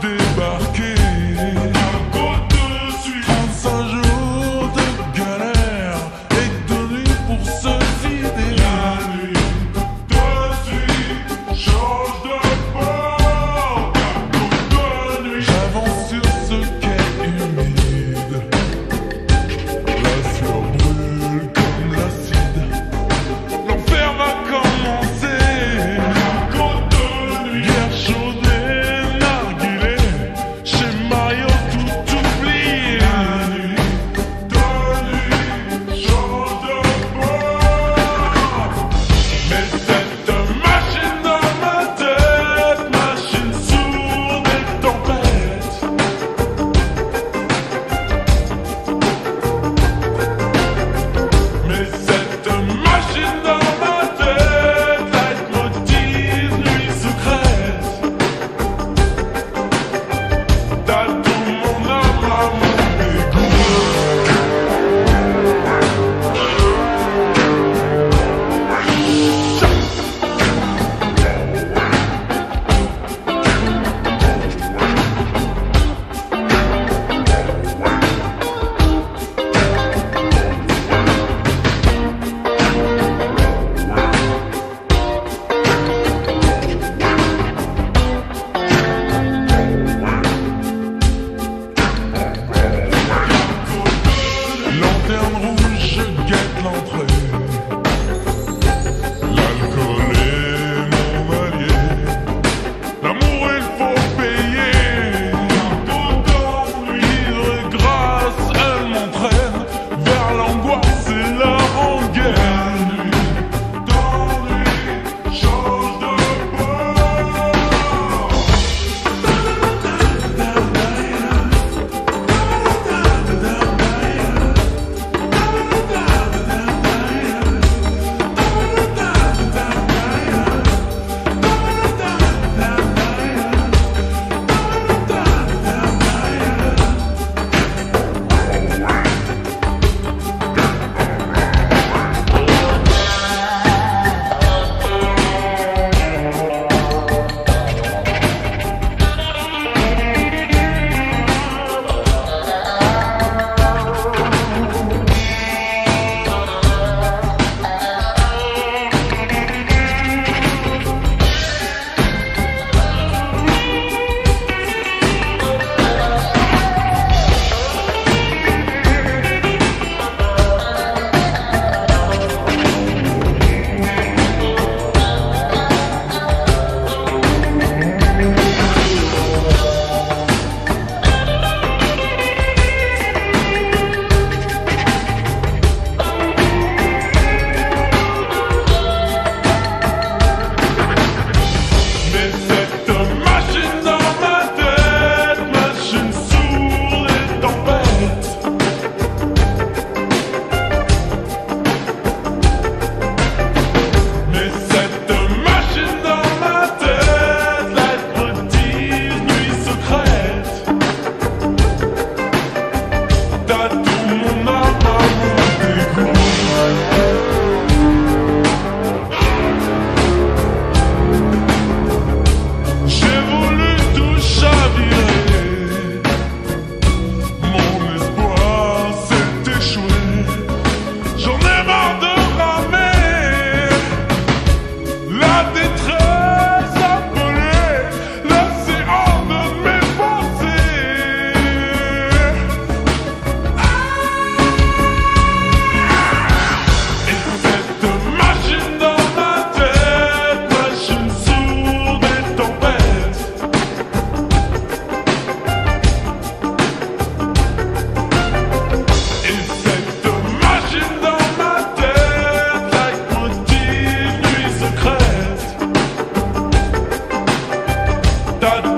débarquer. God.